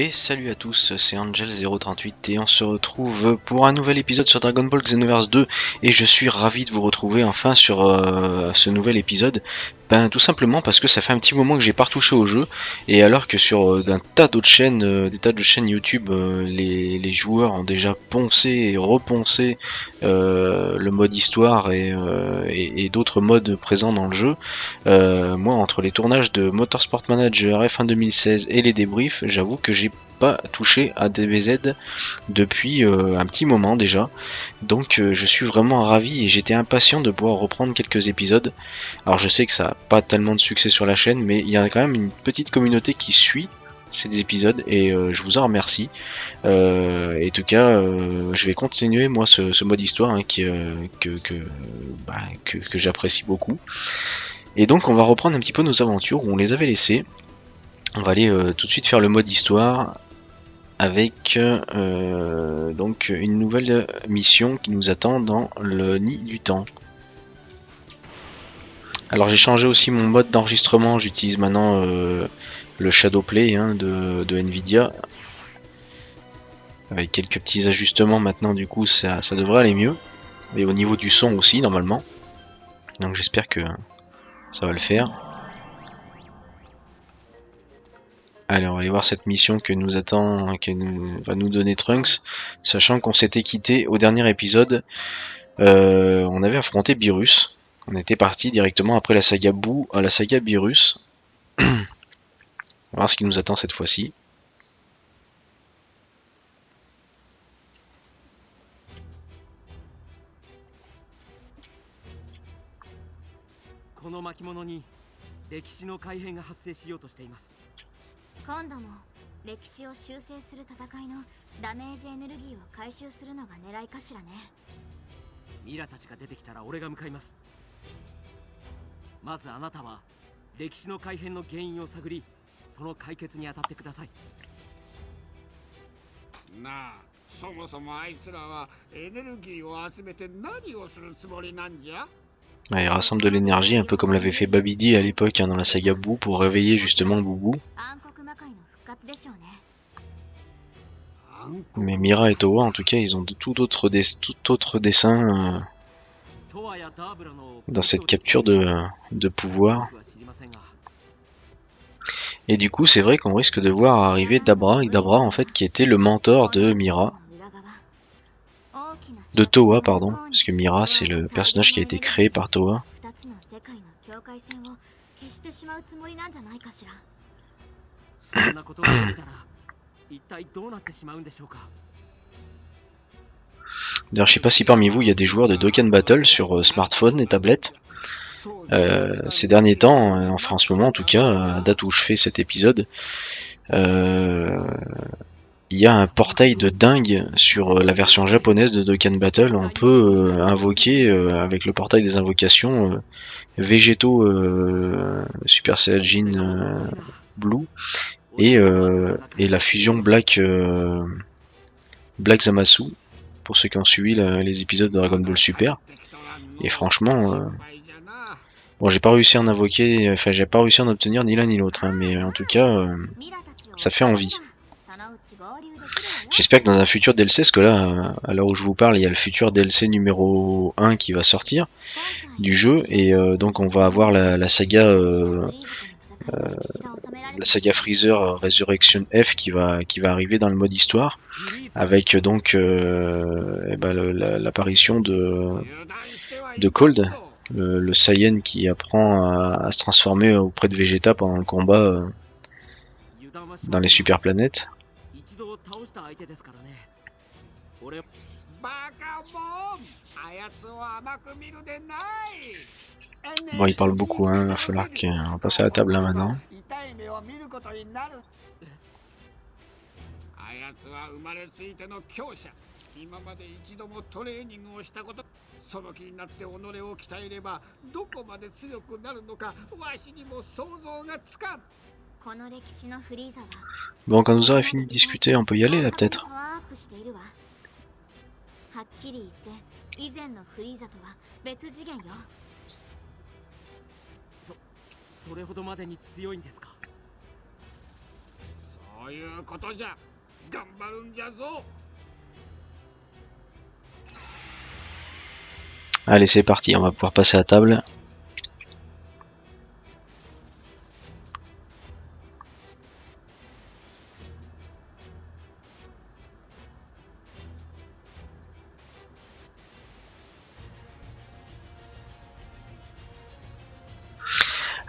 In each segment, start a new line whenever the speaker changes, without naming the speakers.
Et salut à tous, c'est Angel038 et on se retrouve pour un nouvel épisode sur Dragon Ball Xenoverse 2 et je suis ravi de vous retrouver enfin sur euh, ce nouvel épisode ben tout simplement parce que ça fait un petit moment que j'ai pas retouché au jeu et alors que sur euh, d'un tas d'autres chaînes, euh, des tas de chaînes YouTube, les, les, joueurs ont déjà poncé et reponcé le mode histoire et, et, et d'autres modes présents dans le jeu. moi entre les tournages de Motorsport Manager F1 2016 et les débriefs, j'avoue que j'ai pas touché à DBZ depuis euh, un petit moment déjà. Donc euh, je suis vraiment ravi et j'étais impatient de pouvoir reprendre quelques épisodes. Alors je sais que ça n'a pas tellement de succès sur la chaîne, mais il y a quand même une petite communauté qui suit ces épisodes et euh, je vous en remercie. et en tout cas, je vais continuer moi ce, mode histoire hein, bah, que, que j'apprécie beaucoup. Et donc on va reprendre un petit peu nos aventures où on les avait laissées. On va aller tout de suite faire le mode histoire avec euh, donc une nouvelle mission qui nous attend dans le nid du temps. Alors j'ai changé aussi mon mode d'enregistrement, j'utilise maintenant euh, le Shadowplay hein, de, Nvidia. Avec quelques petits ajustements maintenant du coup ça, ça devrait aller mieux. Et au niveau du son aussi normalement. Donc j'espère que ça va le faire. Allez, on va aller voir cette mission que nous attend, que va nous donner Trunks, sachant qu'on s'était quitté au dernier épisode. Euh, on avait affronté Beerus. On était parti directement après la saga Boo à la saga Beerus. on va voir ce qui nous attend cette fois-ci.
今度も歴史を修正する戦いのダメージエネルギーを回収するのが狙いかしらね。
ミラたちが出てきたら俺が向かいます。まずあなたは歴史の改変の原因を探りその解決に当たってください。
なあそもそもあいつらはエネルギーを集めて何をするつもりなんじゃ
？Ah, il rassemble de l'énergie, un peu comme l'avait fait Babidi à l'époque hein, dans la saga Boo, pour réveiller justement Boubou. Mais Mira et Towa, en tout cas, ils ont de tout autre, tout autre dessin euh, dans cette capture de, de pouvoir. Et du coup, c'est vrai qu'on risque de voir arriver Dabra, et Dabra, en fait, qui était le mentor de Mira. De Towa, pardon, parce que Mira, c'est le personnage qui a été créé par Towa. D'ailleurs, je sais pas si parmi vous il y a des joueurs de Dokkan Battle sur euh, smartphone et tablette. Euh, ces derniers temps, euh, enfin en ce moment en tout cas, à date où je fais cet épisode, il y a un portail de dingue sur la version japonaise de Dokkan Battle. On peut invoquer avec le portail des invocations végétaux Super Saiyajin Blue et, euh, et la fusion Black euh, Black Zamasu pour ceux qui ont suivi les épisodes de Dragon Ball Super. Et franchement euh, bon j'ai pas réussi à en invoquer enfin j'ai pas réussi à en obtenir ni l'un ni l'autre hein, mais en tout cas ça fait envie. J'espère que dans un futur DLC, parce que là, à l'heure où je vous parle, il y a le futur DLC numéro 1 qui va sortir du jeu, et donc on va avoir la, saga la saga Freezer Resurrection F qui va qui va arriver dans le mode histoire avec donc euh, eh ben, l'apparition de de Cold le, le Saiyan qui apprend à, se transformer auprès de Vegeta pendant le combat euh, dans les super planètes Bon, il parle beaucoup, hein, il va falloir qu'on va passer à la table là maintenant. Bon, quand nous aurons fini de discuter, on peut y aller là peut-être.
それほどまでに強いんですかそういうことじゃ頑張るんじゃぞ
Allez, c'est parti, on va pouvoir passer à table.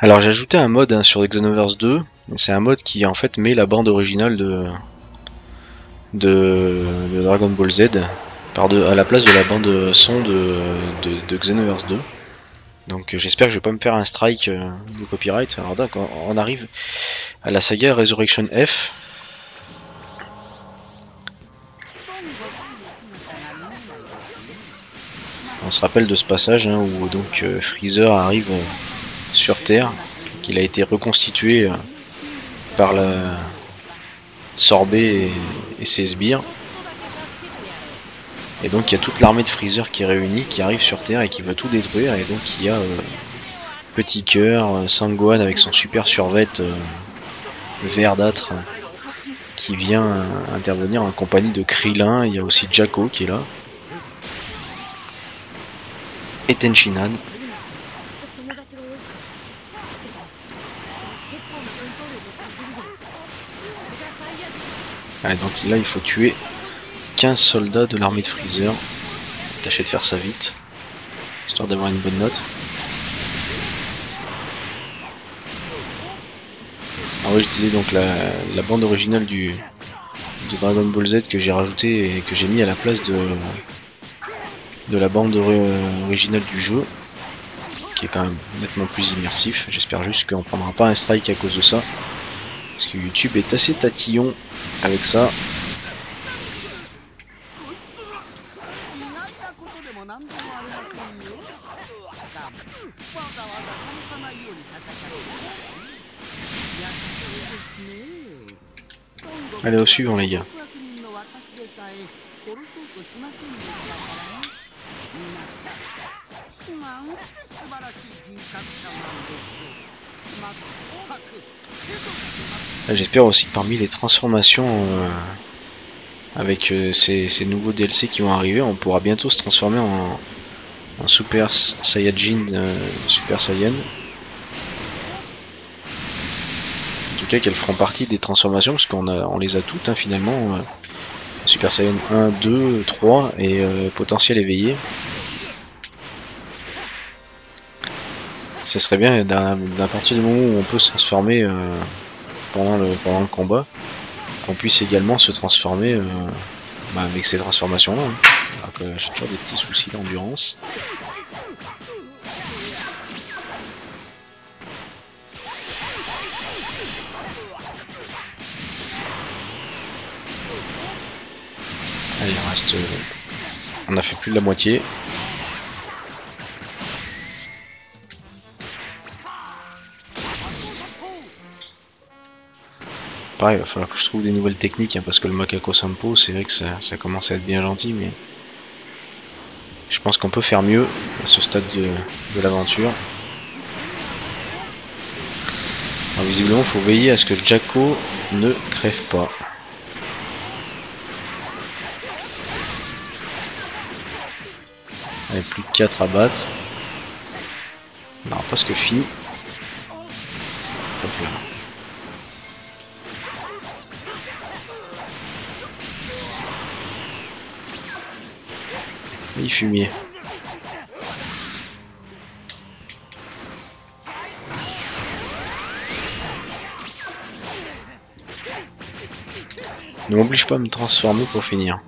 Alors j'ai ajouté un mode hein, sur Xenoverse 2, c'est un mode qui en fait met la bande originale de, de, Dragon Ball Z à la place de la bande son de, de, Xenoverse 2. Donc euh, j'espère que je vais pas me faire un strike euh, de copyright. Alors on arrive à la saga Resurrection F. On se rappelle de ce passage hein, où donc euh, Freezer arrive sur Terre, qu'il a été reconstitué euh, par la Sorbet et, ses sbires. Et donc il y a toute l'armée de Freezer qui est réunie, qui arrive sur Terre et qui veut tout détruire. Et donc il y a euh, Petit Cœur, euh, Sangohan avec son super survêt verdâtre qui vient intervenir en compagnie de Krillin. Il y a aussi Jacko qui est là. Et Tenshinhan. Allez, donc là il faut tuer 15 soldats de l'armée de Freezer. Tâchez de faire ça vite, histoire d'avoir une bonne note. Ah oui, je disais donc la, la bande originale du, du Dragon Ball Z que j'ai rajouté et que j'ai mis à la place de, de la bande ori- originale du jeu, qui est quand même nettement plus immersif. J'espère juste qu'on prendra pas un strike à cause de ça, YouTube est assez tatillon avec ça. Allez au suivant les gars. Ah, j'espère aussi que parmi les transformations euh, avec euh, ces, nouveaux DLC qui vont arriver, on pourra bientôt se transformer en, Super Saiyajin, euh, Super Saiyan. En tout cas, qu'elles feront partie des transformations parce qu'on on les a toutes hein, finalement. Super Saiyan 1, 2, 3 et potentiel éveillé. Ce serait bien à partir du moment où on peut se transformer pendant le, combat, qu'on puisse également se transformer euh, bah, avec ces transformations là. Alors que j'ai toujours des petits soucis d'endurance. Il reste. euh, On a fait plus de la moitié. Pareil, il va falloir que je trouve des nouvelles techniques hein, parce que le Makako Sampo, c'est vrai que ça, commence à être bien gentil, mais je pense qu'on peut faire mieux à ce stade de, de l'aventure. Visiblement, il faut veiller à ce que Jacko ne crève pas. Allez, plus de 4 à battre. Non, presque fini. Hop là. Il fumier. Ne m'oblige pas à me transformer pour finir.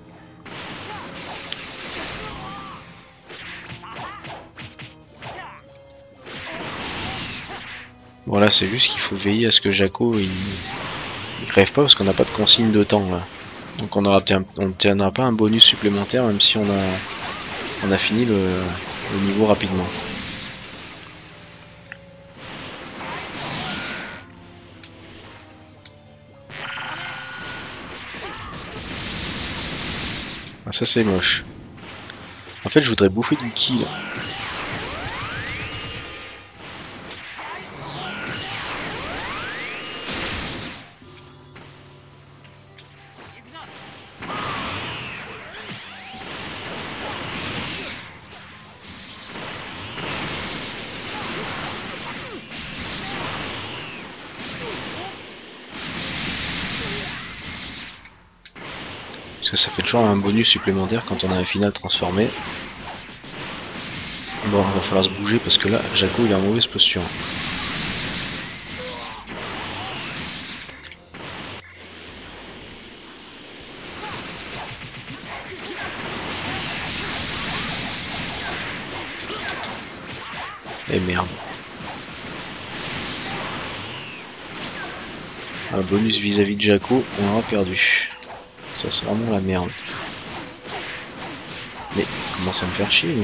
Voilà, c'est juste qu'il faut veiller à ce que Jaco il, il crève pas parce qu'on n'a pas de consigne de temps là. Donc on aura on ne tiendra pas un bonus supplémentaire même si on a on a fini le, niveau rapidement. Ah, ça c'est moche. En fait je voudrais bouffer du ki. Bonus supplémentaire quand on a un final transformé. Bon, il va falloir se bouger parce que là, Jaco il est en mauvaise posture. Et merde. Un bonus vis-à-vis de Jaco, on aura perdu. Ça c'est vraiment la merde. Comment ça me faire chier lui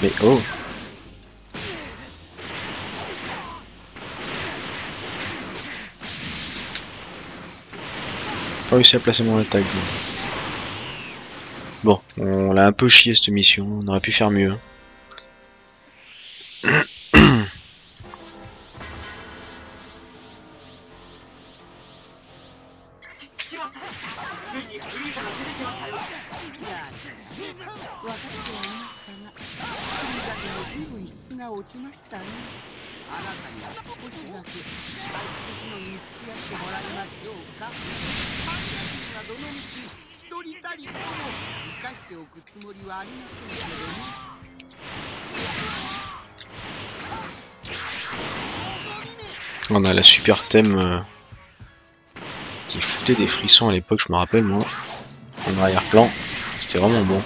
Mais oh Pas réussi à placer mon attaque. Bon, on l'a un peu chié cette mission, on aurait pu faire mieux. Euh, qui foutait des frissons à l'époque, je me rappelle moi. En arrière-plan, c'était vraiment bon.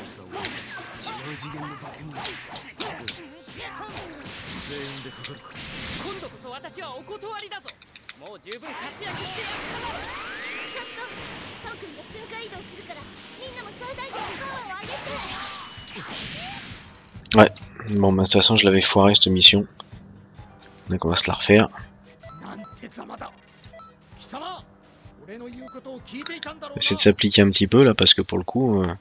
あいつフリーザ相手にも負けてないぞ
点で本気を出してるそう違う次元の化け物全員でかかるか
今度こそ私はお断りだぞもう十分活躍して
ちょっとソウ君が瞬間移動するからみんなも最大限のパワーを上げて
Ouais, bon bah de toute façon je l'avais foiré cette mission. Donc on va se la refaire.
なんてざまだ貴様俺の言うことを聞いていたんだろうな
Essayer de s'appliquer un petit peu là parce que pour le coup, euh,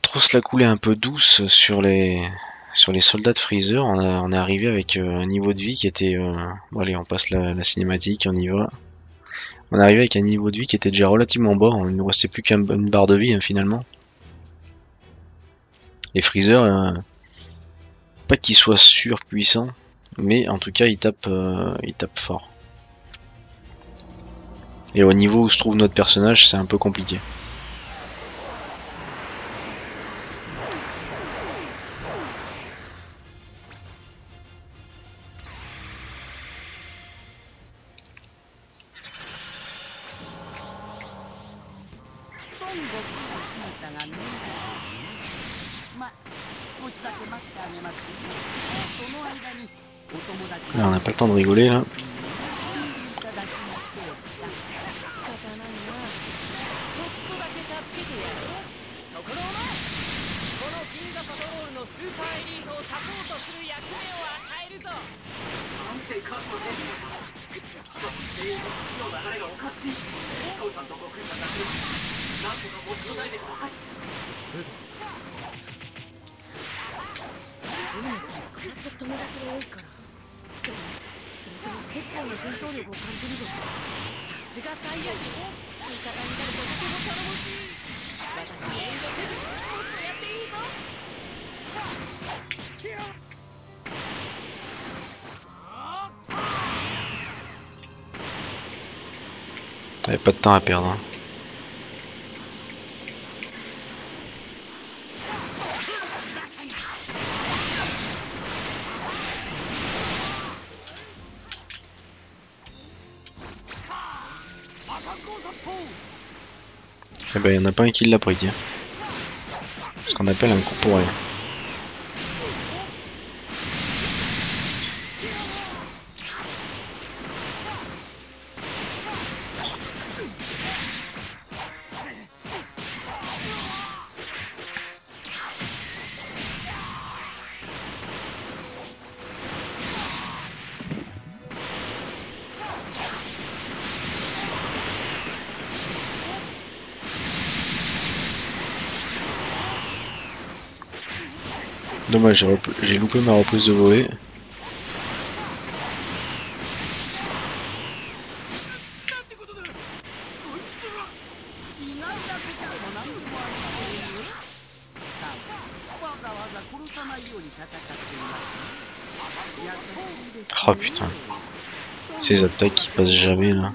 trop se la couler un peu douce sur les soldats de Freezer. On, on est arrivé avec euh, un niveau de vie qui était, euh, bon allez on passe la, la cinématique, on y va. On est arrivé avec un niveau de vie qui était déjà relativement bas. Il nous restait plus qu'une barre de vie hein, finalement. Et Freezer, euh, pas qu'il soit surpuissant, mais en tout cas il tape, il tape fort. Et au niveau où se trouve notre personnage, c'est un peu compliqué. Rigoler là.
構な戦闘力を感じるぞ
さすがサイヤ人味方になるととても頼もしい私に遠慮せずもっとやっていいぞ
Il n'y avait pas de temps à perdre. hein. Ben, il n'y en a pas un qui l'a pris. Ce qu'on appelle un coup pour rien. Dommage, j'ai loupé ma reprise de
volet.
Oh putain, ces attaques qui passent jamais là.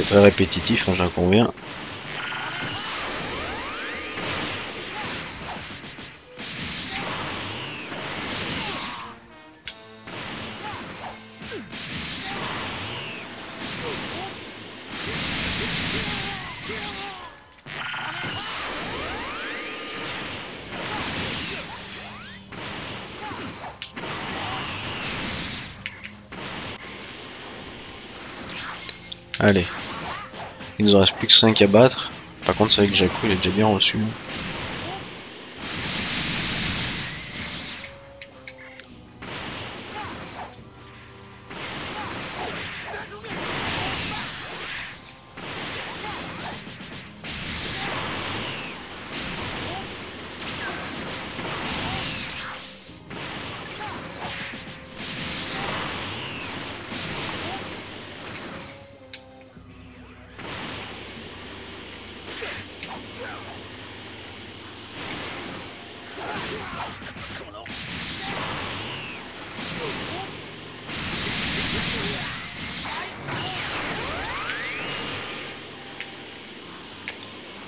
C'est très répétitif, hein, j'en conviens. Allez. Il nous reste plus que 5 à battre. Par contre, c'est vrai que Jaco, il est déjà bien reçu.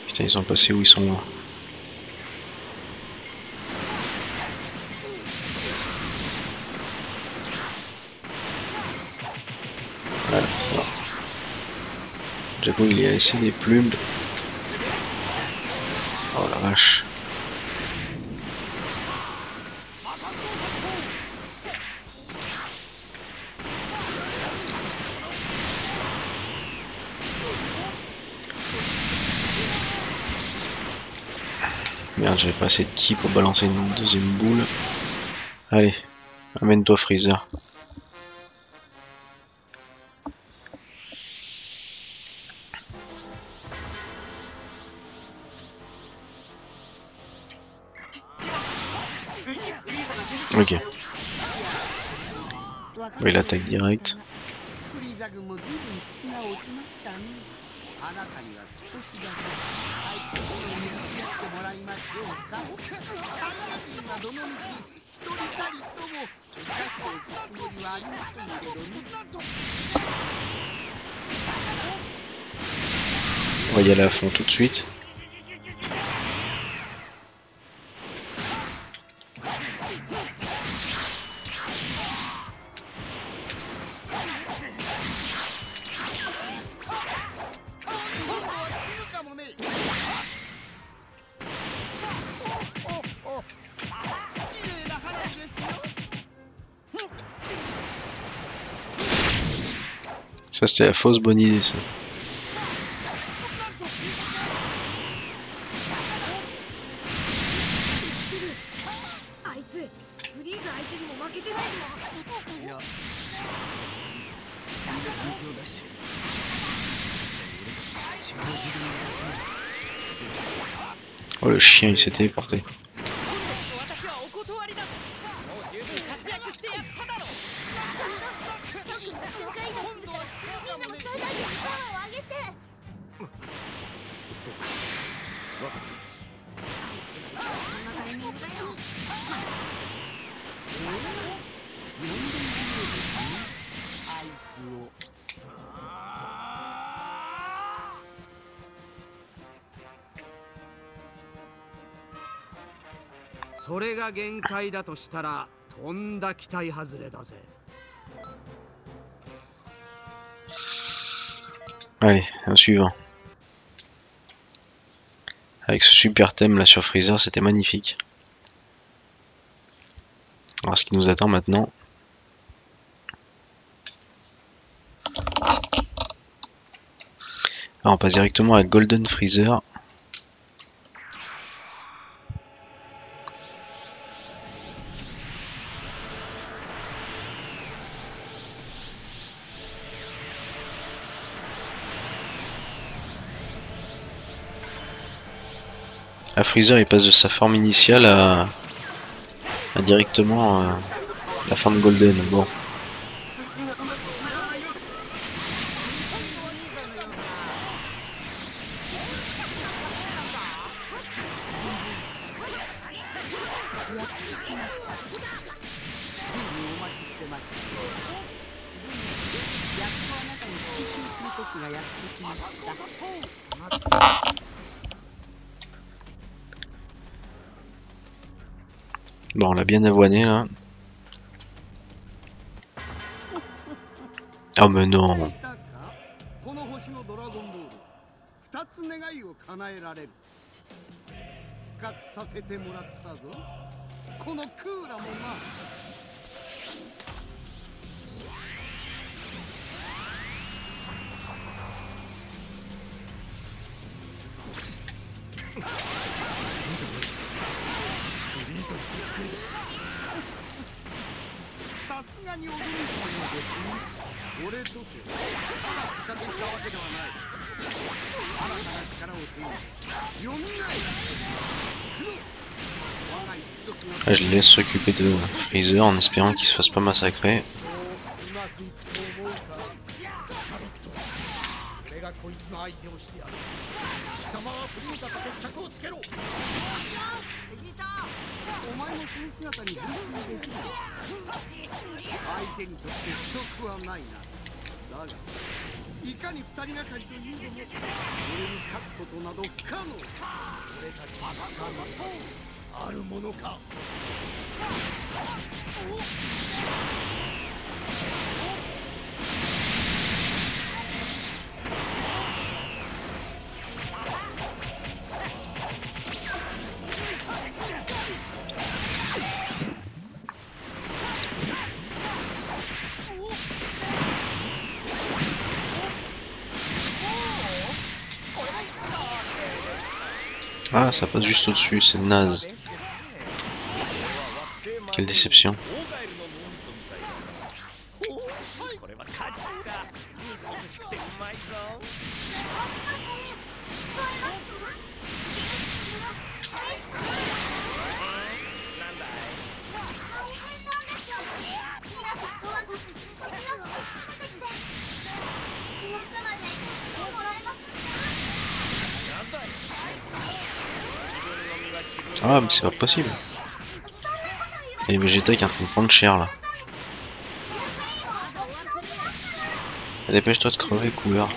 Putain, ils sont passés où ils sont là. Jaco, il y a laissé des plumes. Oh la vache. Merde, j'avais pas assez de ki pour balancer une deuxième boule. Allez, amène-toi Freezer. Ok, oui, il attaque direct.
フリーザ軍も随分質が落ちましたねあなたには少しだけ相手を見つってもらいましょうかサイヤ人はどのみち一人たりとも生かしておくつもりはありませんけどね
On va y aller à fond tout de suite. Ça, c'est la fausse bonne idée, ça. Oh le chien il s'est téléporté.
が限界だとしたらとんだ期待外れだぜ
Allez, un suivant. Avec ce super thème là sur Freezer, c'était magnifique. Alors ce qui nous attend maintenant. Alors, on passe directement à Golden Freezer. Freezer, il passe de sa forme initiale à, directement euh, la forme Golden. Bon, bien avoiné là. Oh mais
させてもらったぞこのクーラもなさすがにおぐみさんのですね俺とてただ近づいたわけではない新たな力を手によみがえらせる我が一族が
Ah, Je le laisse s'occuper de Freezer en espérant qu'il se fasse pas massacrer.
お前の新姿に変身できるな相手にとって不足はないなだがいかに二人がかりというのも俺に勝つことなど不可能俺たちは不可能あるものかおっ。
Ah, ça passe juste au-dessus, c'est naze. Quelle déception. prendre cher là. Dépêche-toi de crever, couleur.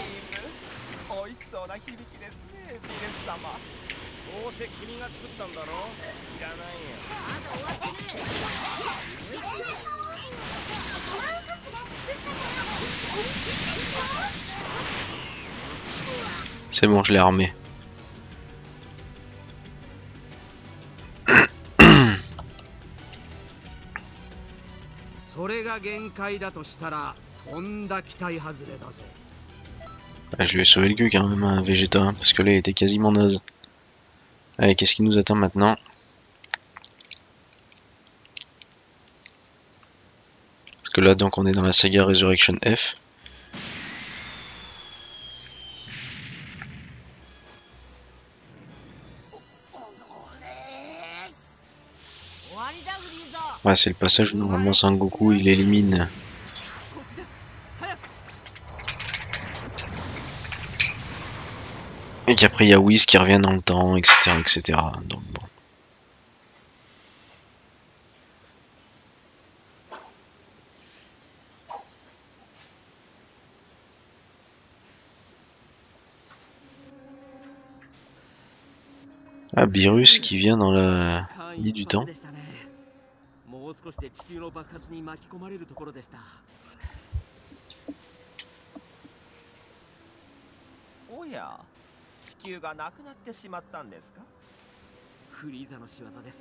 C'est bon, je l'ai armé.
が限界だとしたらとんだ期待外れだぜ
Ah, je lui ai sauvé le cul quand même, un Vegeta, hein, parce que là il était quasiment naze. Allez, qu'est-ce qui nous attend maintenant Parce que là, donc, on est dans la saga Resurrection F. passage où normalement Sangoku il élimine. Et qu'après il y a Whis qui revient dans le temps, etc. etc. Donc bon. Ah, Beerus qui vient dans la Ni du temps.
少しで地球の爆発に巻き込まれるところでした。
おや地球がなくなってしまったんですか？
フリーザの仕業です。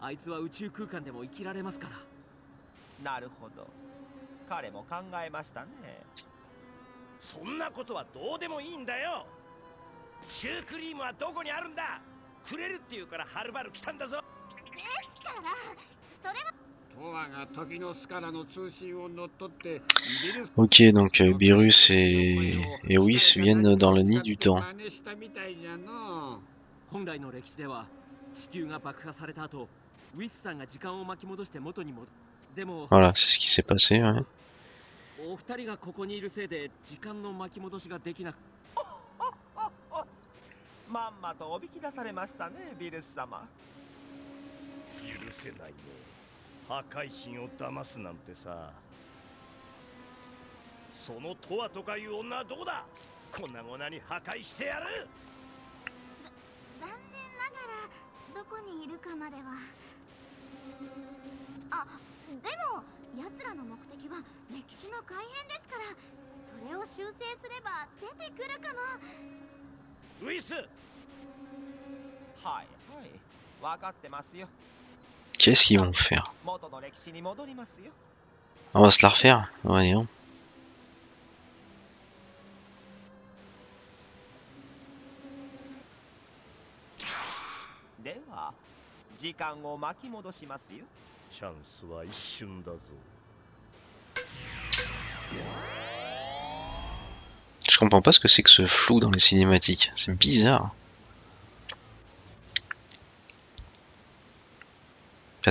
あいつは宇宙空間でも生きられますから。
なるほど。彼も考えましたね。
そんなことはどうでもいいんだよ。シュークリームはどこにあるんだ。くれるって言うからはるばる来たんだぞ。
ですから
Ok, donc euh, Virus et, et Whis viennent dans le nid du temps. voilà, c'est ce qui s'est passé.
Oh, oh, oh,
許せないよ破壊神を騙すなんてさ。そのトワとかいう女はどこだ？こんなもなに破壊してやる！
残念ながらどこにいるかまでは。あでも奴らの目的は歴史の改変ですから。それを修正すれば出てくるかも。
ウィス！
はいはい。分かってますよ
Qu'est-ce qu'ils vont faire On va se la refaire Ouais,
non.
Je comprends pas ce que c'est que ce flou dans les cinématiques, c'est bizarre.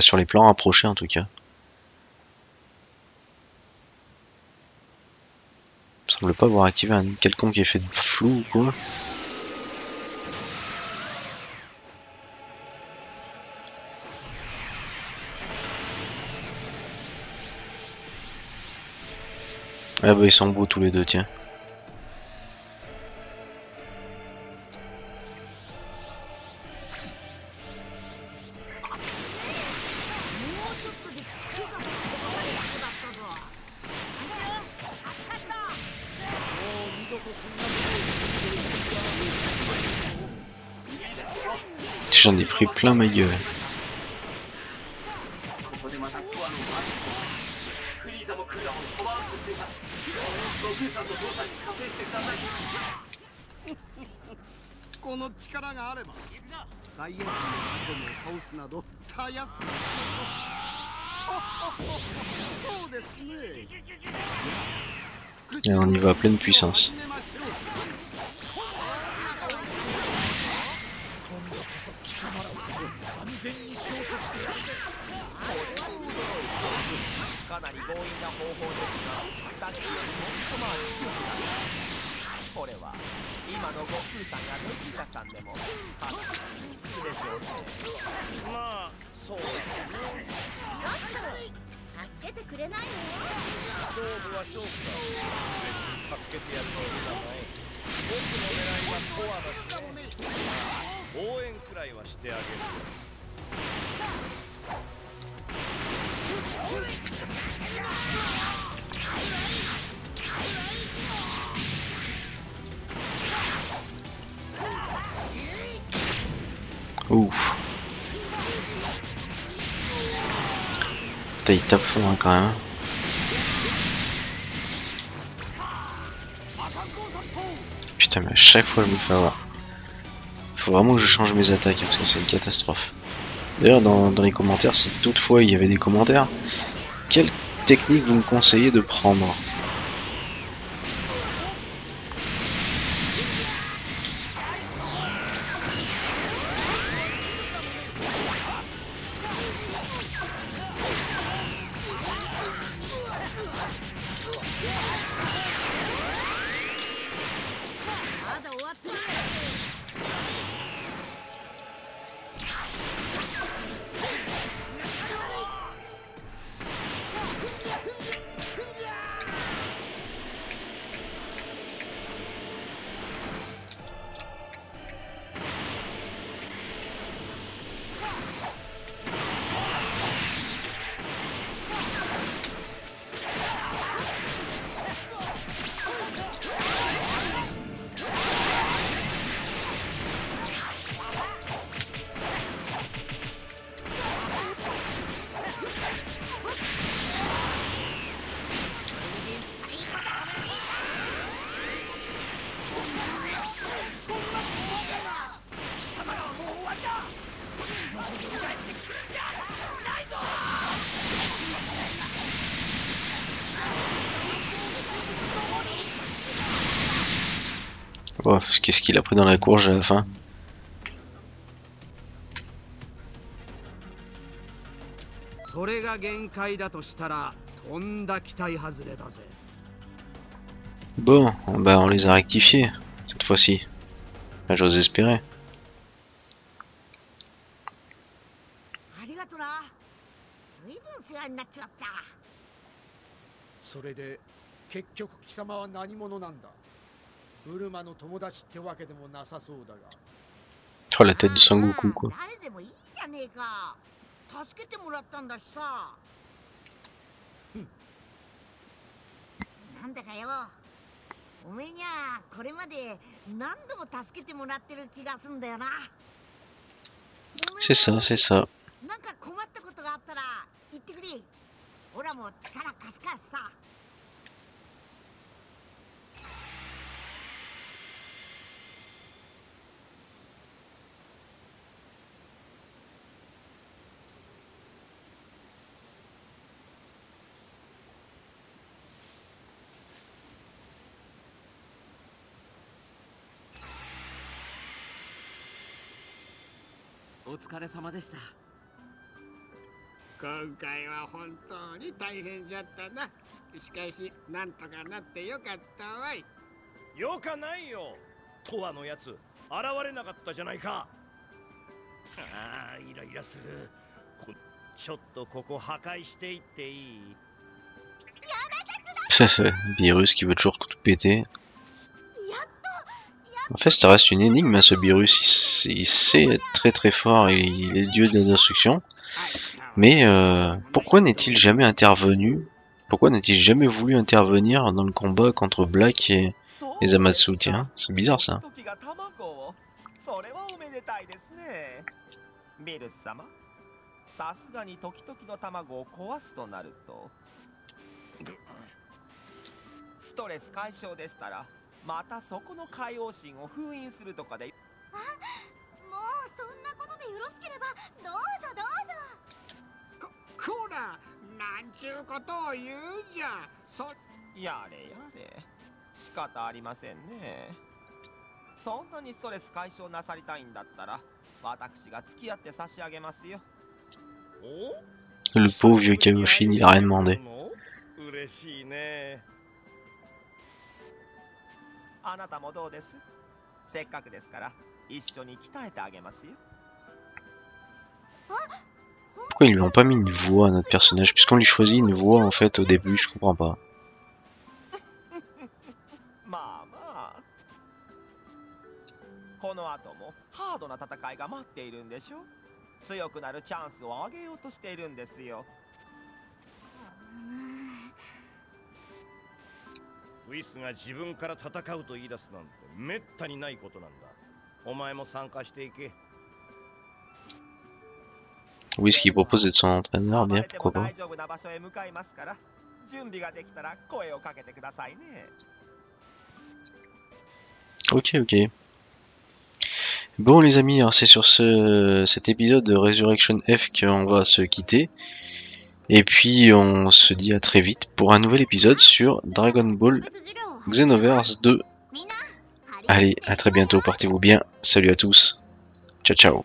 Sur les plans rapprochés en tout cas. Il semble pas avoir activé un quelconque effet de flou ou quoi. Ah bah ils sont beaux tous les deux tiens. plein ma gueule.
Et on y va à pleine puissance. 全に消去してやる
これは不動
かなり強引な方法ですがさっきよりもっと回り強くなこれは今の悟空さんがベジータさんでもはっきりするでしょうね
まあそうだね
助けてくれないの
勝負は勝負だ。別に助けてやるのいらない僕の狙いはコアだぞ応援くらいはしてあげる。
Ouf. Putain, il tape fort hein, quand même. Putain, mais à chaque fois je me fais avoir. Faut vraiment que je change mes attaques parce que c'est une catastrophe. D'ailleurs, dans, les commentaires, si toutefois il y avait des commentaires, quelle technique vous me conseillez de prendre? Qu'est-ce qu'il a pris dans la courge à la fin. Bon, bah on les a rectifiés, cette fois-ci. J'ose espérer.
ありがとな随分世話になっちまった
それで結局貴様は何者なんだブルマの友達ってわけでもなさそうだが。
Oh, la tête de Sangoku, quoi.
誰でもいいじゃねえか。助けてもらったんだしさ。なんだかよ。おめえにゃこれまで何度も助けてもらってる気がすんだよな。
C'est ça, c'est ça.
なんか困ったことがあったら言ってくれ。オラも力貸すからさ
疲れ様でした。
今回は本当に大変じゃったな。しかしなんとかなってよかったわい。
よかないよ。トアのやつ現れなかったじゃないか。ああイライラする。こちょっとここ破壊していっていい
？virus qui veut toujours tout péter. En fait, ça reste une énigme, hein, ce virus. Il, sait être très très fort et il est dieu de la destruction. Mais euh, pourquoi n'est-il jamais intervenu? Pourquoi n'a-t-il jamais voulu intervenir dans le combat contre Black et les Amatsu Tiens, hein c'est bizarre ça.
またそこの海王神を封印するとかで。
もうそんなことでよろしければどうぞどうぞ。
こらなんちゅうことを言うじゃ。そ
やれやれ。仕方ありませんね。そんなにストレス解消なさりたいんだったら私が付き合って差し上げますよ。
お
Le pauvre vieux Kaioshin, il a rien demandé.
あなたもどうですせっかくですから一緒に鍛えてあげますよ
Pourquoi ils lui ont pas mis une voix à notre personnage Puisqu'on lui choisit une voix en fait au début, je comprends pas.
ウィスが自分から戦うと言い出すなんてめったにないことなんだお前も参加していけ
Oui, ce qu'il propose d'être son entraîneur,
暴
bien,
れても
pourquoi pas.
大丈夫な場所へ向かいますから準備ができたら声をかけてくださいね
Ok, ok. Bon les amis, alors c'est sur ce, cet épisode de Resurrection F qu'on va se quitter. Et puis on se dit à très vite pour un nouvel épisode sur Dragon Ball Xenoverse 2. Allez, à très bientôt, portez-vous bien, salut à tous, ciao ciao.